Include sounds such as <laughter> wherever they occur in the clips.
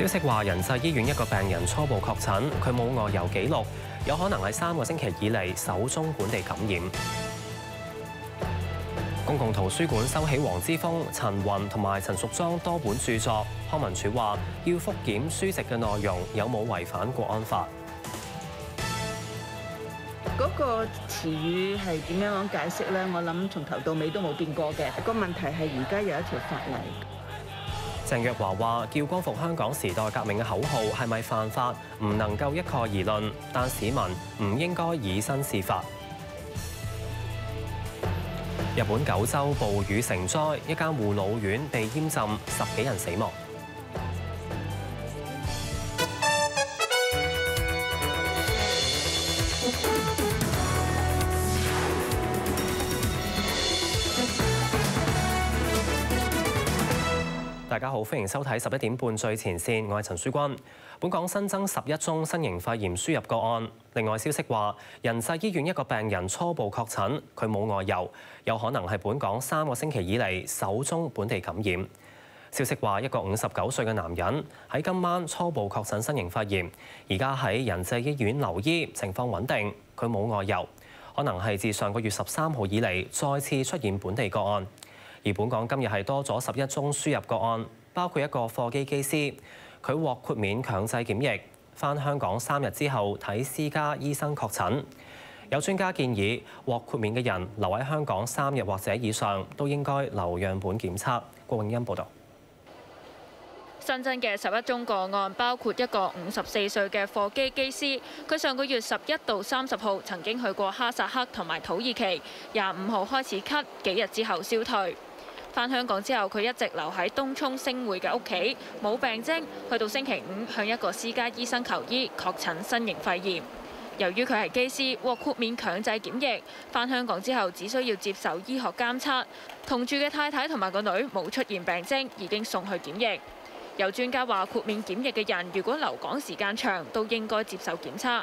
消息話，仁濟醫院一個病人初步確診，佢冇外遊記錄，有可能係三個星期以嚟首宗本地感染。公共圖書館收起黃之峰、陳雲同埋陳淑莊多本著作，康文署話要復檢書籍嘅內容有冇違反國安法。嗰個詞語係點樣樣解釋咧？我諗從頭到尾都冇變過嘅。個問題係而家有一條法例。鄭若華話：叫光復香港時代革命嘅口號係咪犯法，唔能夠一概而論，但市民唔應該以身試法。日本九州暴雨成災，一間護老院被淹浸，十幾人死亡。大家好，歡迎收睇十一點半最前線，我係陳書君。本港新增十一宗新型肺炎輸入個案。另外消息話，仁濟醫院一個病人初步確診，佢冇外遊，有可能係本港三個星期以嚟首宗本地感染。消息話，一個五十九歲嘅男人喺今晚初步確診新型肺炎，而家喺仁濟醫院留醫，情況穩定。佢冇外遊，可能係自上個月十三號以嚟再次出現本地個案。而本港今日係多咗十一宗輸入個案，包括一個貨機機師，佢獲豁免強制檢疫，返香港三日之後睇私家醫生確診。有專家建議，獲豁免嘅人留喺香港三日或者以上，都應該留樣本檢測。郭永欣報導。新增嘅十一宗個案，包括一個五十四歲嘅貨機機師，佢上個月十一到三十號曾經去過哈薩克同埋土耳其，廿五號開始咳，幾日之後消退。返香港之後，佢一直留喺東涌星匯嘅屋企，冇病徵。去到星期五，向一個私家醫生求醫，確診新型肺炎。由於佢係機師，獲豁免強制檢疫。返香港之後，只需要接受醫學監測。同住嘅太太同埋個女冇出現病徵，已經送去檢疫。有專家話，豁免檢疫嘅人，如果留港時間長，都應該接受檢測。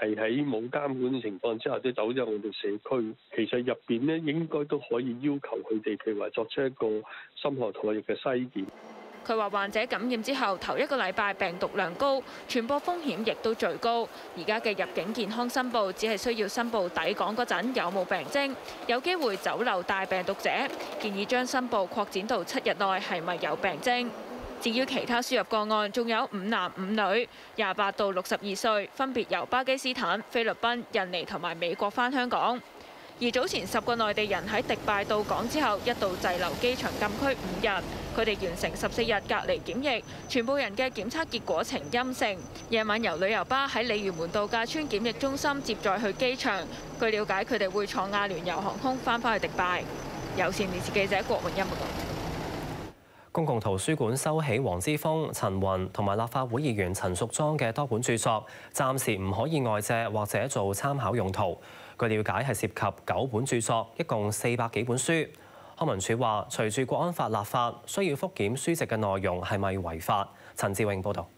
係喺冇監管嘅情況之下，都走咗我哋社區。其實入邊咧應該都可以要求佢哋譬如話作出一個深喉唾液嘅篩檢。佢話：患者感染之後頭一個禮拜病毒量高，傳播風險亦都最高。而家嘅入境健康申報只係需要申報抵港嗰陣有冇病徵，有機會走漏帶病毒者，建議將申報擴展到七日內係咪有病徵。至於其他輸入個案，仲有五男五女，廿八到六十二歲，分別由巴基斯坦、菲律賓、印尼同埋美國返香港。而早前十個內地人喺迪拜到港之後，一度滯留機場禁區五日，佢哋完成十四日隔離檢疫，全部人嘅檢測結果呈陰性。夜晚由旅遊巴喺鯉魚門度假村檢疫中心接載去機場。據了解，佢哋會坐亞聯遊航空翻返去迪拜。有線電視記者郭永欣報道。公共圖書館收起黃之峰、陳雲同埋立法會議員陳淑莊嘅多本著作，暫時唔可以外借或者做參考用途。據了解係涉及九本著作，一共四百幾本書。康文署話，隨住國安法立法，需要復檢書籍嘅內容係咪違法。陳志穎報導。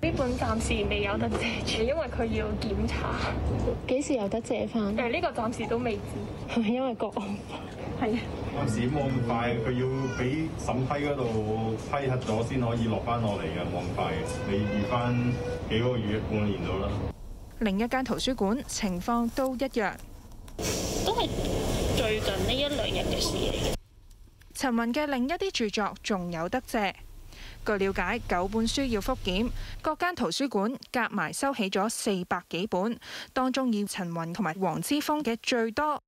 呢本暫時未有得借住，因為佢要檢查。幾時有得借翻？誒，呢個暫時都未知，係咪因為國安法？係啊。暫時冇咁快，佢要俾審批嗰度批核咗先可以落翻落嚟嘅，冇咁快嘅。你預翻幾個月、半年到啦。另一間圖書館情況都一樣。都係最近呢一兩日嘅事嚟嘅。陳雲嘅另一啲著作仲有得借。據了解，九本書要復檢，各間圖書館夾埋收起咗四百幾本，當中以陳雲同埋黃之峰嘅最多。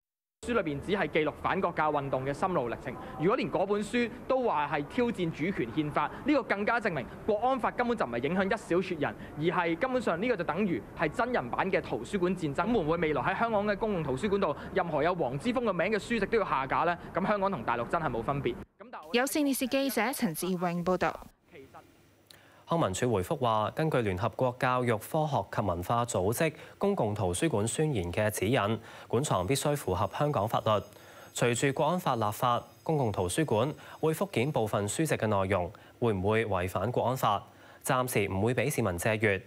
書裏邊只係記錄反國教運動嘅心路歷程。如果連嗰本書都話係挑戰主權憲法，呢個更加證明國安法根本就唔係影響一小撮人，而係根本上呢個就等於係真人版嘅圖書館戰爭。會唔會未來喺香港嘅公共圖書館度，任何有黃之峰嘅名嘅書籍都要下架呢？咁香港同大陸真係冇分別。有線電視記者陳志榮報導。康文署回覆話，根據聯合國教育、科學及文化組織公共圖書館宣言嘅指引，館藏必須符合香港法律。隨住國安法立法，公共圖書館會復檢部分書籍嘅內容，會唔會違反國安法？暫時唔會俾市民借閱。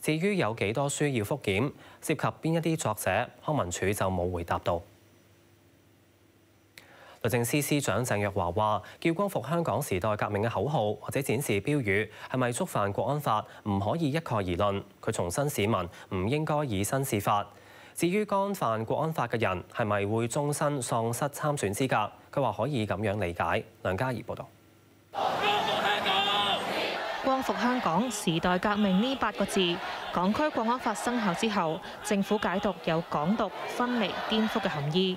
至於有幾多書要復檢，涉及邊一啲作者，康文署就冇回答到。律政司司長鄭若華話：叫光復香港時代革命嘅口號或者展示標語係咪觸犯國安法，唔可以一概而論。佢重申市民唔應該以身試法。至於干犯國安法嘅人係咪會終身喪失參選資格，佢話可以咁樣理解。梁嘉怡報導。光復香港時代革命呢八個字，港區國安法生效之後，政府解讀有港獨、分離、顛覆嘅含義。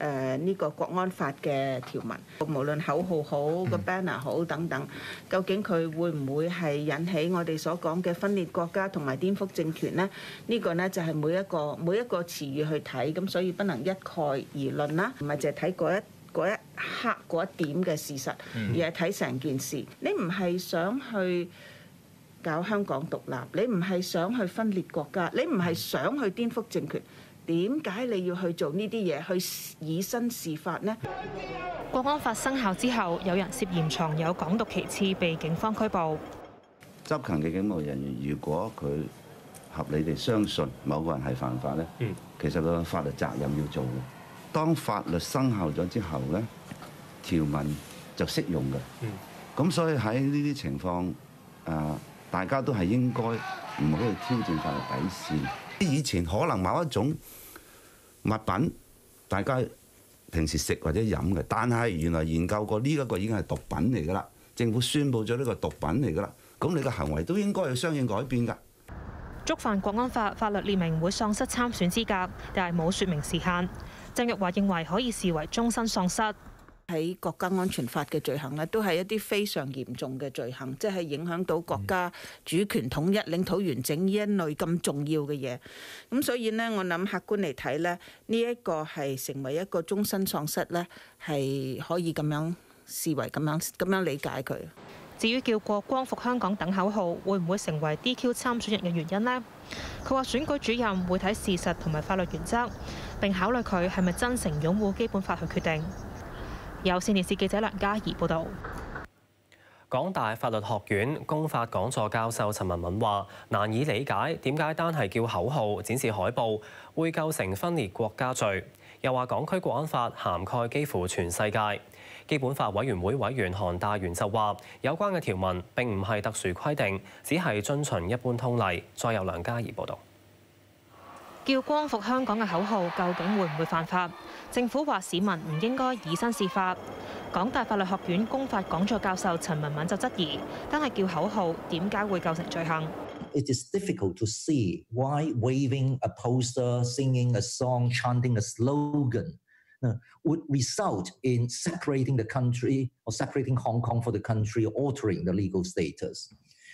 誒呢個國安法嘅條文。無論口號好，個 banner 好等等，究竟佢會唔會係引起我哋所講嘅分裂國家同埋顛覆政權呢？呢個呢，就係每一個每一個詞語去睇，咁所以不能一概而論啦，唔係淨係睇嗰一嗰一刻嗰一點嘅事實，而係睇成件事。你唔係想去搞香港獨立，你唔係想去分裂國家，你唔係想去顛覆政權，點解你要去做呢啲嘢去以身試法呢？國安法生效之後，有人涉嫌藏有港獨旗幟被警方拘捕。執勤嘅警務人員，如果佢合理地相信某個人係犯法咧，其實個法律責任要做嘅。當法律生效咗之後咧，條文就適用嘅。咁所以喺呢啲情況，誒大家都係應該唔好去挑戰法律底線。以前可能某一種物品，大家平時食或者飲嘅，但係原來研究過呢一個已經係毒品嚟噶啦。政府宣布咗呢個毒品嚟噶啦，咁你嘅行為都應該有相應改變噶。觸犯國安法，法律列明會喪失參選資格，但係冇説明時限。鄭若驊認為可以視為終身喪失。喺國家安全法嘅罪行咧，都係一啲非常嚴重嘅罪行，即係影響到國家主權統一、領土完整呢一類咁重要嘅嘢。咁所以呢，我諗客觀嚟睇咧，呢一個係成為一個終身喪失咧，係可以咁樣視為咁樣咁樣理解佢。至於叫過光復香港等口號，會唔會成為 DQ 參選人嘅原因呢？佢話選舉主任會睇事實同埋法律原則，並考慮佢係咪真誠擁護基本法去決定。有線電視記者梁嘉怡報導。港大法律學院公法講座教授陳文敏話：難以理解點解單係叫口號、展示海報會構成分裂國家罪。又話港區國安法涵蓋幾乎全世界。基本法委員會委員韓大元就話：有關嘅條文並唔係特殊規定，只係遵循一般通例。再由梁嘉怡報導。叫光復香港嘅口號究竟會唔會犯法？政府話市民唔應該以身試法。港大法律學院公法講座教授陳文敏就質疑，單係叫口號點解會構成罪行？It is difficult to see why waving a poster, singing a song, chanting a slogan would result in separating the country or separating Hong Kong for the country, altering the legal status.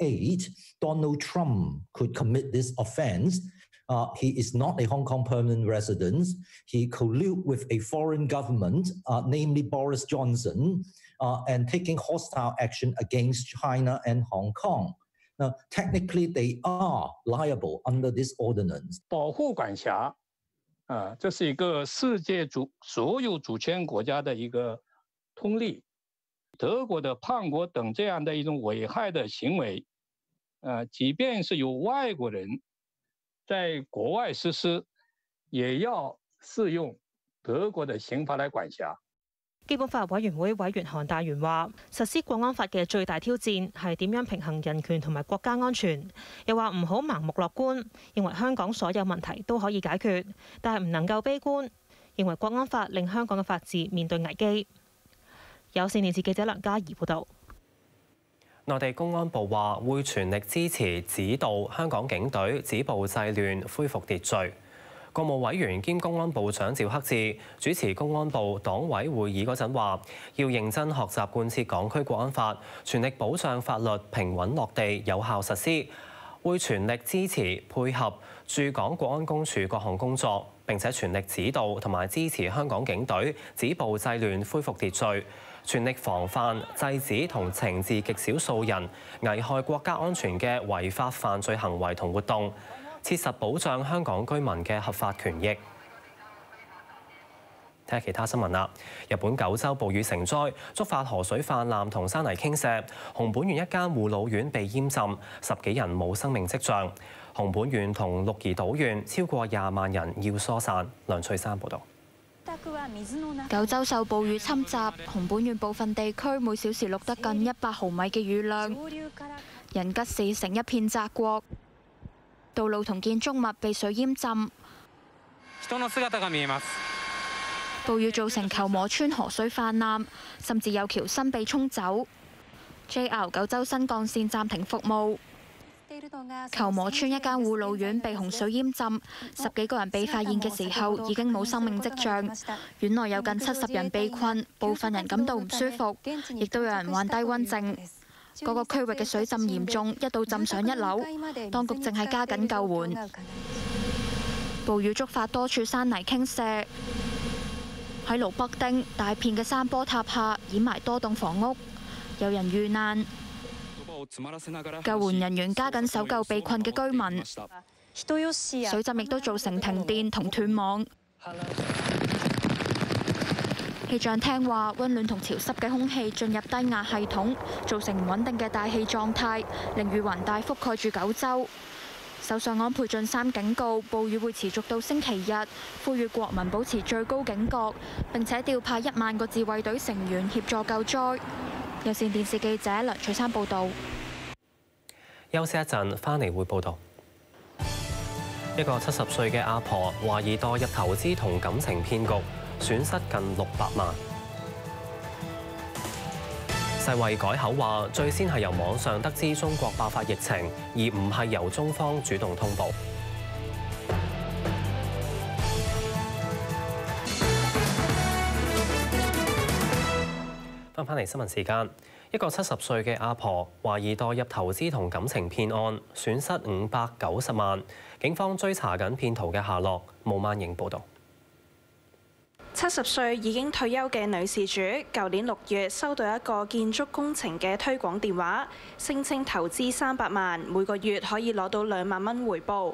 38, Donald Trump could commit this offence Uh, he is not a Hong Kong permanent resident. He collude with a foreign government, uh, namely Boris Johnson, uh, and taking hostile action against China and Hong Kong. Now, technically, they are liable under this ordinance. 保护管辖，啊，这是一个世界主所有主权国家的一个通例。 德国的叛国等这样的一种危害的行为，呃，即便是由外国人在国外实施，也要适用德國嘅刑法来管辖。基本法委員會委員韓大元話：實施國安法嘅最大挑戰係點樣平衡人權同埋國家安全。又話唔好盲目樂觀，認為香港所有問題都可以解決，但係唔能夠悲觀，認為國安法令香港嘅法治面對危機。有線電視記者梁嘉怡報導。內地公安部話會全力支持指導香港警隊止暴制亂、恢復秩序。國務委員兼公安部長趙克志主持公安部黨委會議嗰陣話，要認真學習貫徹港區國安法，全力保障法律平穩落地、有效實施。會全力支持配合駐港國安公署各項工作，並且全力指導同埋支持香港警隊止暴制亂、恢復秩序。全力防範、制止同懲治極少數人危害國家安全嘅違法犯罪行為同活動，切實保障香港居民嘅合法權益。睇下其他新聞啦！日本九州暴雨成災，觸發河水泛濫同山泥傾瀉，熊本縣一間護老院被淹浸，十幾人冇生命跡象。熊本縣同鹿兒島縣超過廿萬人要疏散。梁翠珊報導。九州受暴雨侵襲，熊本縣部分地區每小時錄得近一百毫米嘅雨量，人吉市成一片澤國，道路同建築物被水淹浸。暴雨造成球磨村河水泛濫，甚至有橋身被沖走。JR 九州新幹線暫停服務。球磨村一間護老院被洪水淹浸，十幾個人被發現嘅時候已經冇生命跡象。院內有近七十人被困，部分人感到唔舒服，亦都有人患低溫症。嗰個區域嘅水浸嚴重，一度浸上一樓，當局正係加緊救援。暴雨觸發多處山泥傾瀉，喺盧北丁大片嘅山坡塌下，掩埋多棟房屋，有人遇難。救援人員加緊搜救被困嘅居民，水浸亦都造成停電同斷網。氣象廳話，温暖同潮濕嘅空氣進入低壓系統，造成唔穩定嘅大氣狀態，令雨雲帶覆蓋住九州。首相安倍晉三警告，暴雨會持續到星期日，呼籲國民保持最高警覺，並且調派一萬個自衛隊成員協助救災。有線電視記者梁翠珊報導。休息一陣，翻嚟會報導。一個七十歲嘅阿婆怀疑墮入投資同感情騙局，損失近六百萬。世衛改口話，最先係由網上得知中國爆發疫情，而唔係由中方主動通報。翻嚟新聞時間，一個七十歲嘅阿婆懷疑墮入投資同感情騙案，損失五百九十萬。警方追查緊騙徒嘅下落。毛萬瑩報導。七十歲已經退休嘅女事主，舊年六月收到一個建築工程嘅推廣電話，聲稱投資三百萬，每個月可以攞到兩萬蚊回報。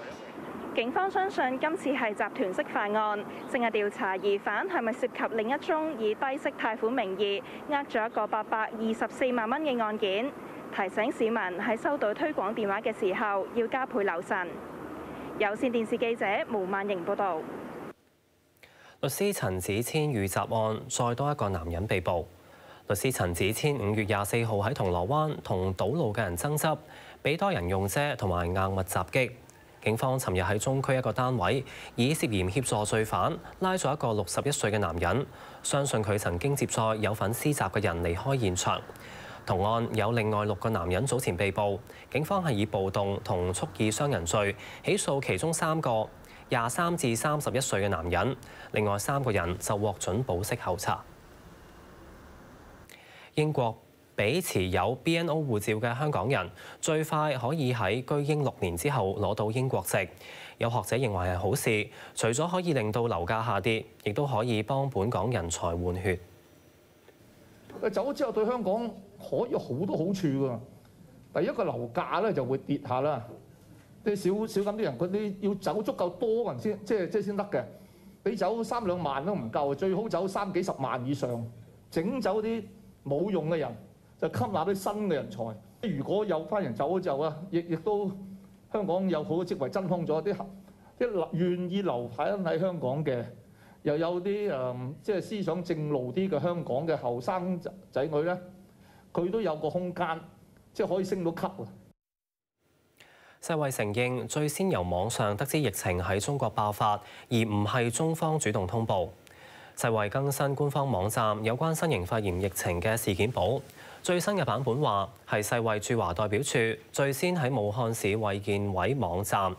警方相信今次係集團式犯案，正係調查疑犯係咪涉及另一宗以低息貸款名義呃咗一個八百二十四萬蚊嘅案件。提醒市民喺收到推廣電話嘅時候要加倍留神。有線電視記者毛萬瑩報導。律師陳子謙遇襲案，再多一個男人被捕。律師陳子謙五月廿四號喺銅鑼灣同堵路嘅人爭執，俾多人用遮同埋硬物襲擊。警方尋日喺中區一個單位，以涉嫌協助罪犯拉咗一個六十一歲嘅男人，相信佢曾經接載有份施襲嘅人離開現場。同案有另外六個男人早前被捕，警方係以暴動同蓄意傷人罪起訴其中三個廿三至三十一歲嘅男人，另外三個人就獲准保釋候查。英國俾持有 BNO 護照嘅香港人最快可以喺居英六年之後攞到英國籍。有學者認為係好事，除咗可以令到樓價下跌，亦都可以幫本港人才換血。走咗之後對香港可以好多好處喎。第一個樓價咧就會跌下啦。啲少少咁啲人，佢啲要走足夠多人先，即係即係先得嘅。你走三兩萬都唔夠，最好走三幾十萬以上，整走啲冇用嘅人，就吸納啲新嘅人才。如果有翻人走咗之後啊，亦亦都香港有好多職位真空咗，啲啲願意留喺喺香港嘅，又有啲誒即係思想正路啲嘅香港嘅後生仔女咧，佢都有個空間，即係可以升到級啊！世衛承認最先由網上得知疫情喺中國爆發，而唔係中方主動通報。世衛更新官方網站有關新型肺炎疫情嘅事件簿，最新嘅版本話係世衛駐華代表處最先喺武漢市衛健委網站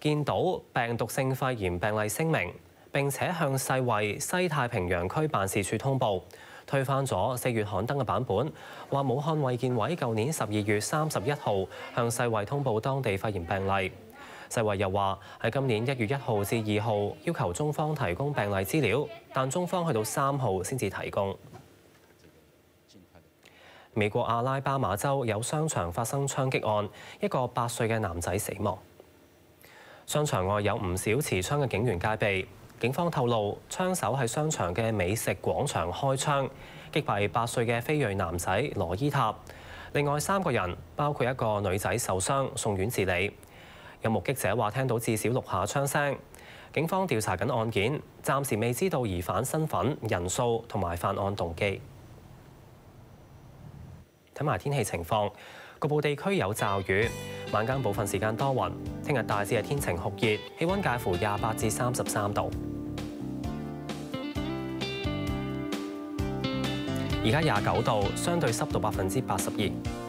見到病毒性肺炎病例聲明，並且向世衛西太平洋區辦事處通報。推翻咗四月刊登嘅版本，話武漢衛健委舊年十二月三十一號向世衛通報當地肺炎病例。世衛又話喺今年一月一號至二號要求中方提供病例資料，但中方去到三號先至提供。美國阿拉巴馬州有商場發生槍擊案，一個八歲嘅男仔死亡。商場外有唔少持槍嘅警員戒備。警方透露，槍手喺商場嘅美食廣場開槍，擊斃八歲嘅非裔男仔羅伊塔。另外三個人，包括一個女仔受傷，送院治理。有目擊者話聽到至少六下槍聲。警方調查緊案件，暫時未知道疑犯身份、人數同埋犯案動機。睇埋天氣情況。局部地區有驟雨，晚間部分時間多雲。聽日大致係天晴酷熱，氣温介乎廿八至三十三度。而家廿九度，相對濕度百分之八十二。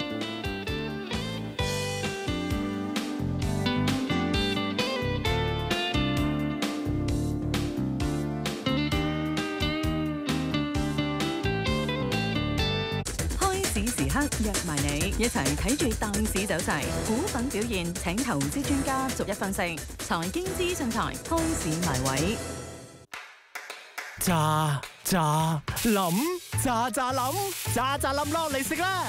約埋你一齊睇住大市走勢，股份表現，請投資專家逐一分析。財經資訊台開市埋位，炸炸冧，炸炸冧，炸炸冧落嚟食啦！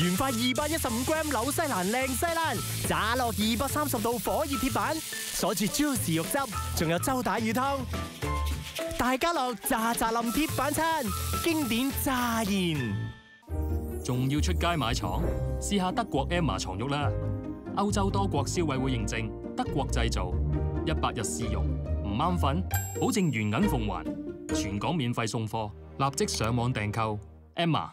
原块二百一十五 gram 紐西蘭靚西蘭，炸落二百三十度火熱鐵板，鎖住 juicy 肉汁，仲有周打魚湯。大家樂炸炸冧鐵板餐，經典炸現。仲要出街買床？試下德國 Emma 床褥啦！歐洲多國消委會認證，德國製造，一百日試用，唔啱瞓，保證原銀奉還，全港免費送貨，立即上網訂購。Emma，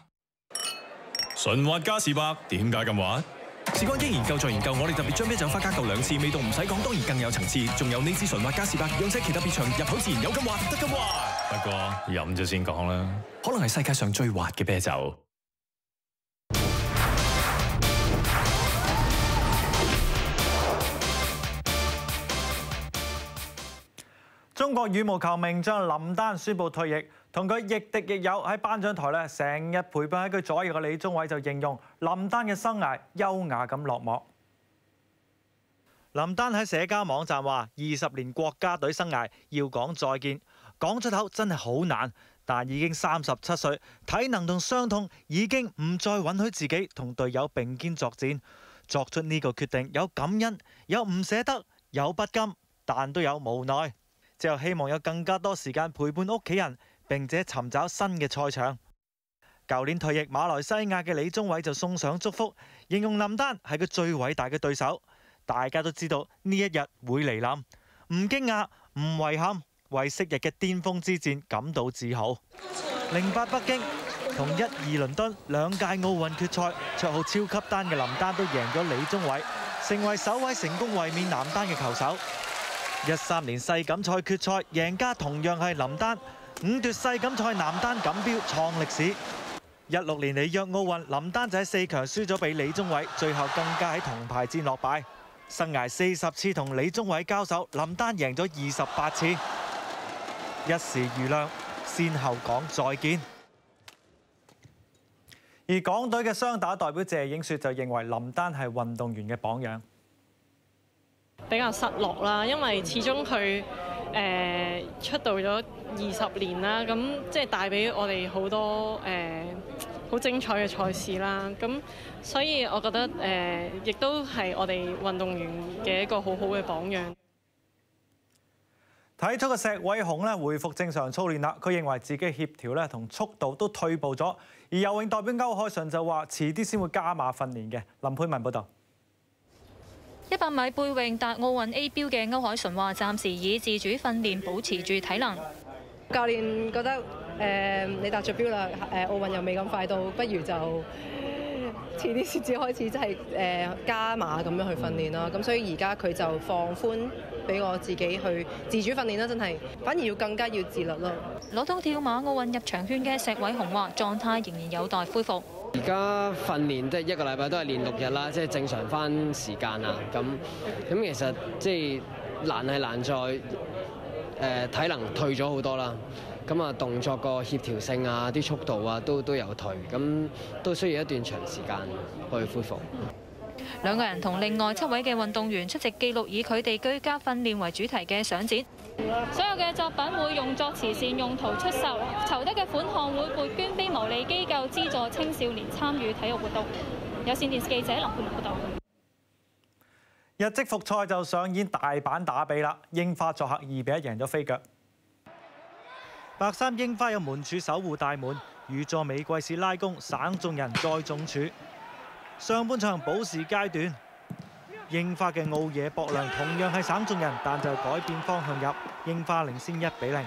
纯滑加士伯，點解咁滑？事關經研究再研究，我哋特別將啤酒花加夠兩次，味道唔使講，當然更有層次。仲有呢支纯滑加士伯，養出其他別場入口自然有咁滑，得咁滑。不過飲咗先講啦，可能係世界上最滑嘅啤酒。中國羽毛球名將林丹宣布退役，同佢亦敵亦友喺頒獎台咧，成日陪伴喺佢左右嘅李宗偉就形容林丹嘅生涯優雅咁落幕。林丹喺社交網站話：二十年國家隊生涯要講再見，講出口真係好難。但已經三十七歲，體能同傷痛已經唔再允許自己同隊友並肩作戰。作出呢個決定有感恩，有唔捨得，有不甘，但都有無奈。之后希望有更加多時間陪伴屋企人，並且尋找新嘅賽場。舊年退役馬來西亞嘅李宗偉就送上祝福，形容林丹係佢最偉大嘅對手。大家都知道呢一日會嚟臨，唔驚訝，唔遺憾。為昔日嘅巅峰之戰感到自豪。零八北京同一二倫敦兩屆奧運決賽，綽號超級單嘅林丹都贏咗李宗偉，成為首位成功衛冕男單嘅球手。一三年世錦賽決賽贏家同樣係林丹，五奪世錦賽男單錦標創歷史。一六年里約奧運，林丹就喺四強輸咗俾李宗偉，最後更加喺銅牌戰落敗。生涯四十次同李宗偉交手，林丹贏咗二十八次。一時瑜亮，先後講再見。而港隊嘅雙打代表謝影雪就認為林丹係運動員嘅榜樣。比較失落啦，因為始終佢誒出道咗二十年啦，咁即係帶俾我哋好多誒好精彩嘅賽事啦。咁所以我覺得誒亦都係我哋運動員嘅一個好好嘅榜樣。體操嘅石偉雄咧回復正常操練啦，佢認為自己協調咧同速度都退步咗。而游泳代表歐鎧淳就話遲啲先會加碼訓練嘅。林佩文報導。一百米背泳達奧運 A 標嘅歐鎧淳話：暫時以自主訓練保持住體能。教練覺得誒、呃、你達咗標啦，誒奧運又未咁快到，不如就 <laughs> 遲啲先至開始，即係誒加碼咁樣去訓練啦。咁所以而家佢就放寬。俾我自己去自主訓練啦，真係反而要更加要自律咯。攞到跳馬奧運入場圈嘅石偉雄話：狀態仍然有待恢復。而家訓練即係一個禮拜都係練六日啦，即係正常翻時間啊。咁咁其實即係難係難在誒體能退咗好多啦。咁啊動作個協調性啊、啲速度啊都都有退，咁都需要一段長時間去恢復。兩個人同另外七位嘅運動員出席記錄以佢哋居家訓練為主題嘅相展。所有嘅作品會用作慈善用途出售，籌得嘅款項會撥捐非牟利機構資助青少年參與體育活動。有線電視記者林佩文報道。日職復賽就上演大阪打比啦，櫻花作客二比一贏咗飛腳。白衫櫻花有門柱守護大門，預座美貴士拉弓，省眾人再中柱。上半場補時階段，櫻花嘅奧野博良同樣係省眾人，但就改變方向入，櫻花領先一比零。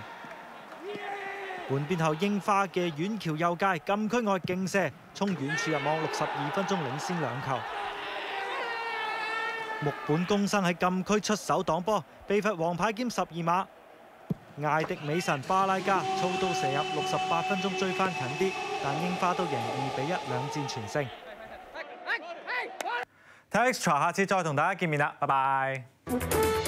換邊後，櫻花嘅遠橋右界禁區外勁射，衝遠處入網，六十二分鐘領先兩球。木本公生喺禁區出手擋波，被罰黃牌兼十二碼。艾迪美神巴拉加操刀射入，六十八分鐘追翻近啲，但櫻花都贏二比一，兩戰全勝。睇 Extra，下次再同大家見面啦，拜拜。